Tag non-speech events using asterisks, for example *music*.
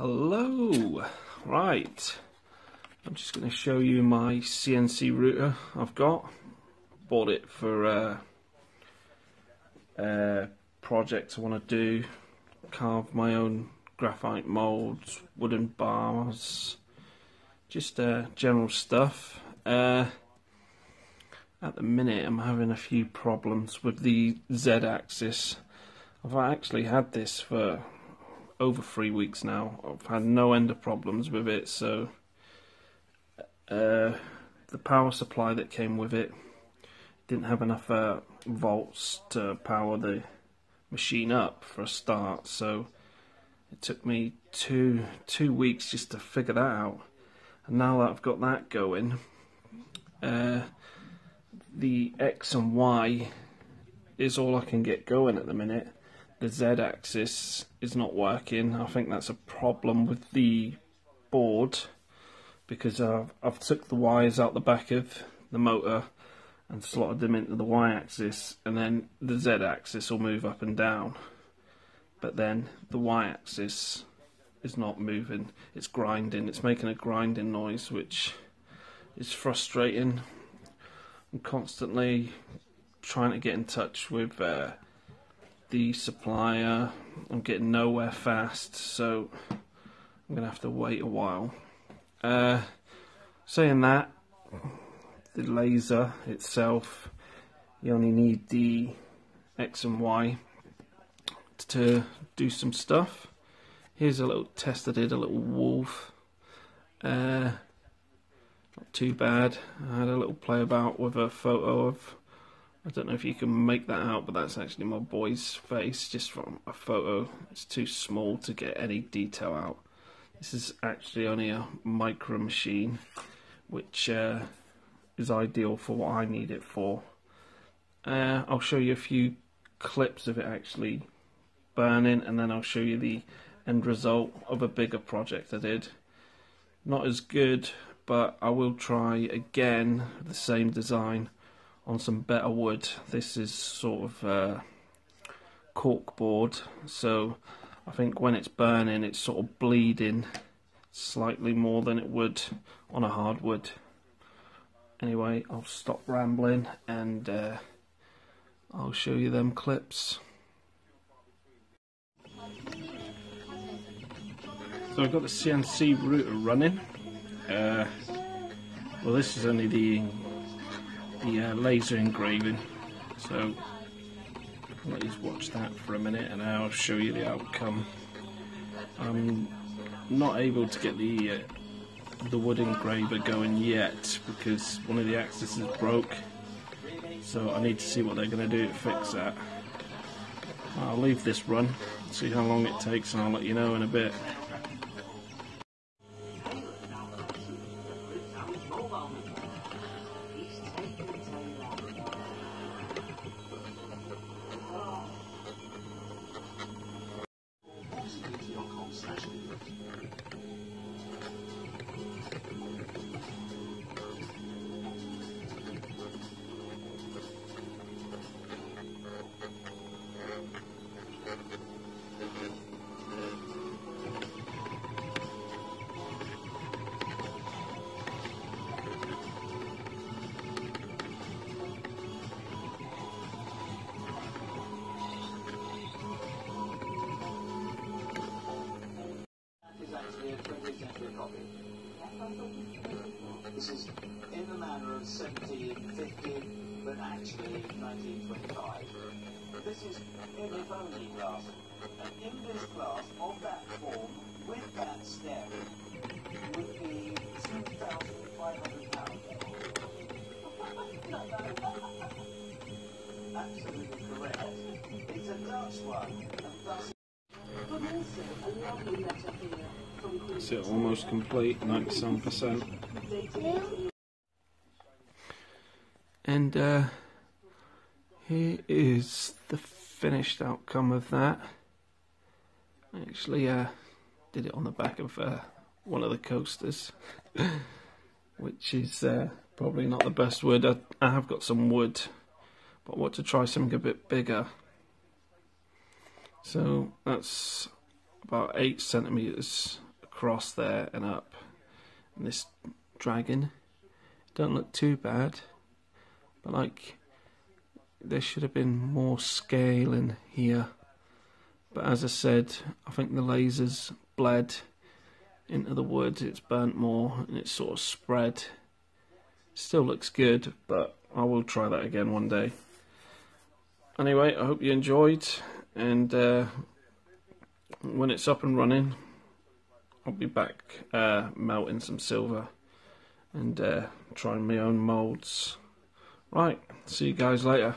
Hello, right. I'm just going to show you my CNC router I've got. Bought it for a, a project I want to do. Carve my own graphite molds, wooden bars, just uh, general stuff. Uh, at the minute I'm having a few problems with the Z-axis. I've actually had this for over three weeks now. I've had no end of problems with it, so uh, the power supply that came with it didn't have enough uh, volts to power the machine up for a start, so it took me two two weeks just to figure that out. And now that I've got that going, uh, the X and Y is all I can get going at the minute the z-axis is not working. I think that's a problem with the board because I've, I've took the wires out the back of the motor and slotted them into the y-axis and then the z-axis will move up and down. But then the y-axis is not moving. It's grinding. It's making a grinding noise which is frustrating. I'm constantly trying to get in touch with uh, the supplier. I'm getting nowhere fast, so I'm going to have to wait a while. Uh, saying that, the laser itself, you only need the X and Y to do some stuff. Here's a little test I did, a little wolf. Uh, not too bad. I had a little play about with a photo of I don't know if you can make that out, but that's actually my boy's face just from a photo. It's too small to get any detail out. This is actually only a micro machine, which uh, is ideal for what I need it for. Uh, I'll show you a few clips of it actually burning, and then I'll show you the end result of a bigger project I did. Not as good, but I will try again the same design on some better wood. This is sort of uh, cork board, so I think when it's burning, it's sort of bleeding slightly more than it would on a hardwood. Anyway, I'll stop rambling and uh, I'll show you them clips. So I've got the CNC router running. Uh, well, this is only the the uh, laser engraving. So you watch that for a minute and I'll show you the outcome. I'm not able to get the uh, the wood engraver going yet because one of the axes is broke. So I need to see what they're going to do to fix that. I'll leave this run, see how long it takes and I'll let you know in a bit. In the manner of 1750, but actually 1925. This is in only glass. And in this glass, of that form, with that stem, would be £2,500. *laughs* Absolutely correct. It's a Dutch one, and thus So almost complete, 97%. And uh, here is the finished outcome of that. I actually uh, did it on the back of uh, one of the coasters, *laughs* which is uh, probably not the best wood. I, I have got some wood, but I want to try something a bit bigger. So that's about 8 centimeters across there and up. And this dragon don't look too bad, like there should have been more scale in here. But as I said, I think the lasers bled into the wood, it's burnt more and it's sort of spread. Still looks good, but I will try that again one day. Anyway, I hope you enjoyed, and uh, when it's up and running, I'll be back uh, melting some silver and uh, trying my own moulds. Right, see you guys later.